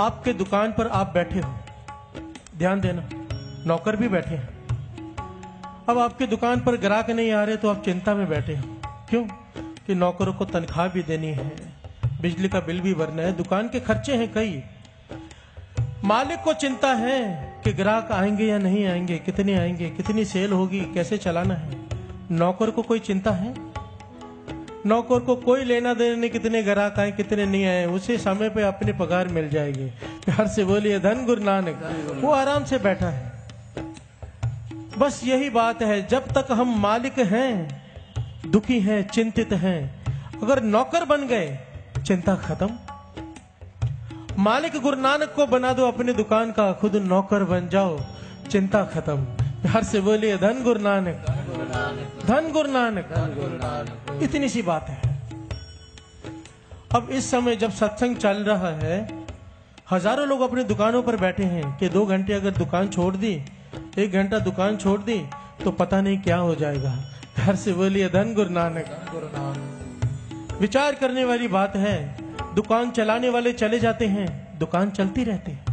आपके दुकान पर आप बैठे हो। ध्यान देना, नौकर भी बैठे हैं। अब आपके दुकान पर ग्राहक नहीं आ रहे तो आप चिंता में बैठे हो। क्यों? कि नौकरों को तनख्वाह भी देनी है, बिजली का बिल भी भरना है, दुकान के खर्चे हैं कई। मालिक को चिंता है कि ग्राहक आएँगे या नहीं आएँगे, कितने आएँगे, कितनी सेल होगी, कैसे चलाना है। नौकर को कोई चिंता है? नौकर को कोई लेना देना नहीं, कितने ग्राहक आए कितने नहीं आए उसी समय पे अपनी पगार मिल जाएगी। प्यार से बोलिए, धन गुरु नानक, वो आराम से बैठा है। बस यही बात है, जब तक हम मालिक हैं, दुखी हैं, चिंतित हैं, अगर नौकर बन गए, चिंता खत्म। मालिक गुरु नानक को बना दो अपनी दुकान का, खुद नौकर बन जाओ, चिंता खत्म। प्यार से बोलिए, धन गुरु नानक। धन गुरु नानक। इतनी सी बात है। अब इस समय जब सत्संग चल रहा है हज़ारों लोग अपनी दुकानों पर बैठे हैं कि दो घंटे अगर दुकान छोड़ दी एक घंटा दुकान छोड़ दी तो पता नहीं क्या हो जाएगा। घर से बोलिए धन गुरु नानक। विचार करने वाली बात है दुकान चलाने वाले चले जाते हैं दुकान चलती रहती है।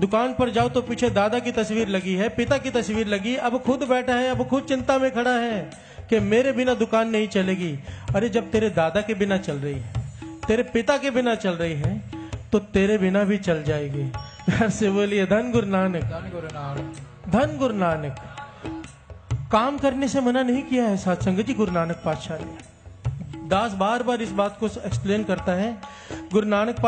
दुकान पर जाओ तो पीछे दादा की तस्वीर लगी है पिता की तस्वीर लगी अब खुद बैठा है अब खुद चिंता में खड़ा है कि मेरे बिना दुकान नहीं चलेगी। अरे जब तेरे दादा के बिना चल रही है तेरे पिता के बिना चल रही है तो तेरे बिना भी चल जाएगी। घर से बोलिए धन गुरु नानक धन गुरु नानक। काम करने से मना नहीं किया है सत्संग जी गुरु नानक पातशाह ने। दास बार बार इस बात को एक्सप्लेन करता है। गुरु नानक